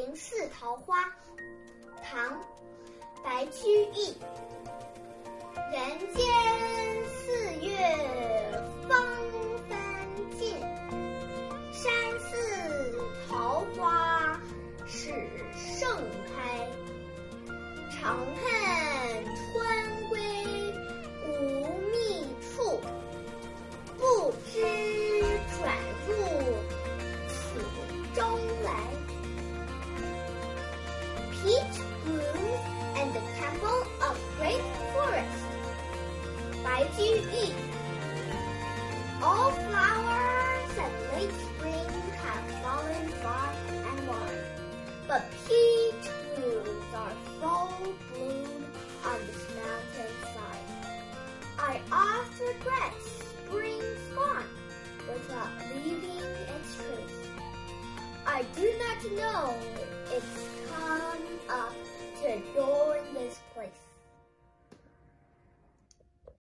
林寺桃花，唐·白居易。人间四月芳芬尽，山寺桃花始盛开。长恨春归无觅处，不知转入此中来。Peach Blooms and the Temple of Great Forest by Ju Yi. All flowers of late spring have fallen far and wide, but peach blooms are full bloom on this mountain side. I oft regret spring's gone without leaving its trace. I do not know its come